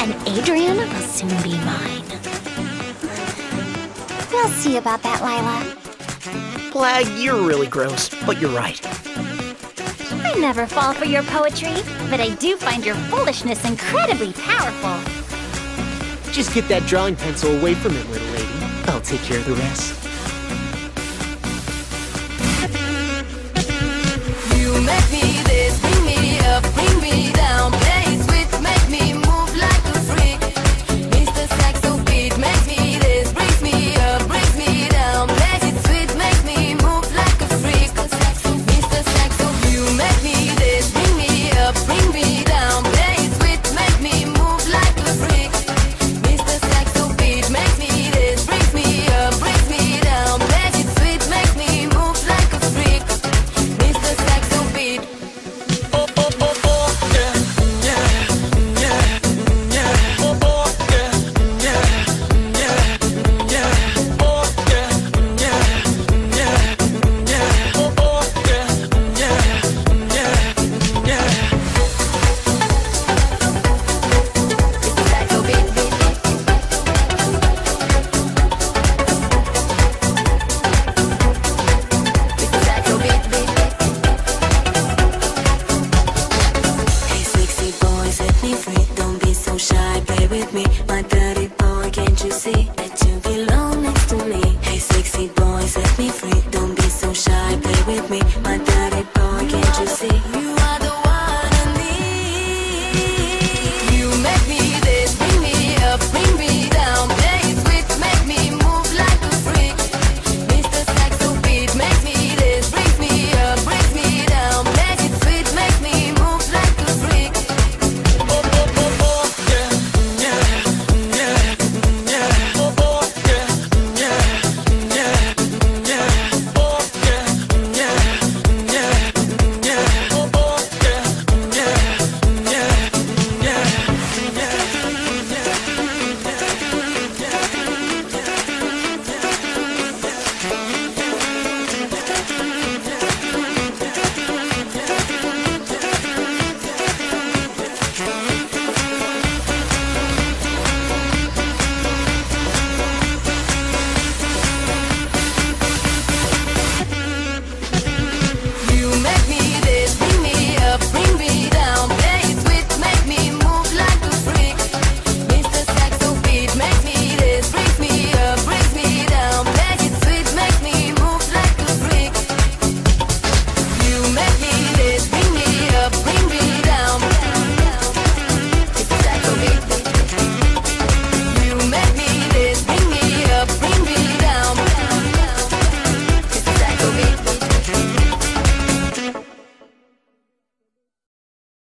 and Adrien will soon be mine. We'll see about that, Lila. Flag, you're really gross, but you're right. I never fall for your poetry, but I do find your foolishness incredibly powerful. Just get that drawing pencil away from him, little lady. I'll take care of the rest. with me.